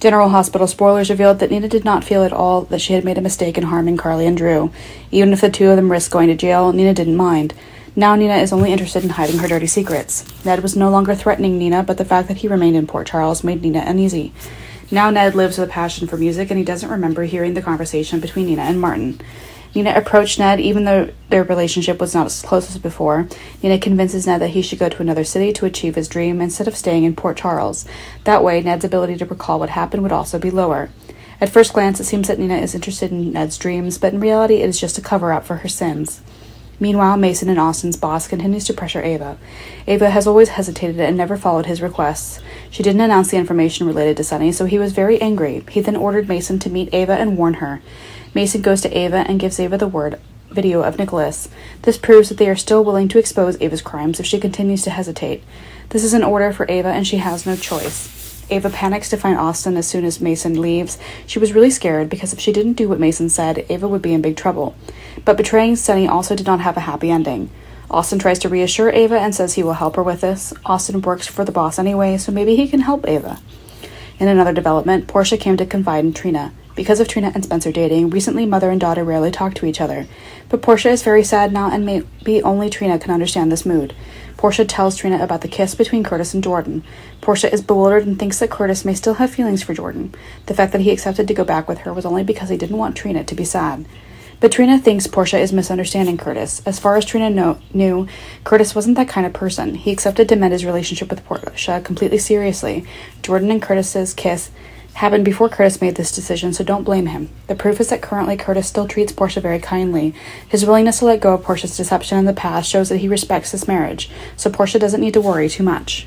General Hospital spoilers revealed that Nina did not feel at all that she had made a mistake in harming Carly and Drew. Even if the two of them risked going to jail, Nina didn't mind. Now Nina is only interested in hiding her dirty secrets. Ned was no longer threatening Nina, but the fact that he remained in Port Charles made Nina uneasy. Now Ned lives with a passion for music, and he doesn't remember hearing the conversation between Nina and Martin. Nina approached Ned, even though their relationship was not as close as before. Nina convinces Ned that he should go to another city to achieve his dream instead of staying in Port Charles. That way, Ned's ability to recall what happened would also be lower. At first glance, it seems that Nina is interested in Ned's dreams, but in reality, it is just a cover up for her sins. Meanwhile, Mason and Austin's boss continues to pressure Ava. Ava has always hesitated and never followed his requests. She didn't announce the information related to Sonny, so he was very angry. He then ordered Mason to meet Ava and warn her. Mason goes to Ava and gives Ava the word video of Nikolas. This proves that they are still willing to expose Ava's crimes if she continues to hesitate. This is an order for Ava, and she has no choice. Ava panics to find Austin as soon as Mason leaves. She was really scared because if she didn't do what Mason said, Ava would be in big trouble. But betraying Sonny also did not have a happy ending. Austin tries to reassure Ava and says he will help her with this. Austin works for the boss anyway, so maybe he can help Ava. In another development, Portia came to confide in Trina. Because of Trina and Spencer dating, recently mother and daughter rarely talk to each other. But Portia is very sad now, and maybe only Trina can understand this mood. Portia tells Trina about the kiss between Curtis and Jordan. Portia is bewildered and thinks that Curtis may still have feelings for Jordan. The fact that he accepted to go back with her was only because he didn't want Trina to be sad. But Trina thinks Portia is misunderstanding Curtis. As far as Trina know, knew, Curtis wasn't that kind of person. He accepted his relationship with Portia completely seriously. Jordan and Curtis's kiss happened before Curtis made this decision, so don't blame him. The proof is that currently Curtis still treats Portia very kindly. His willingness to let go of Portia's deception in the past shows that he respects this marriage, so Portia doesn't need to worry too much.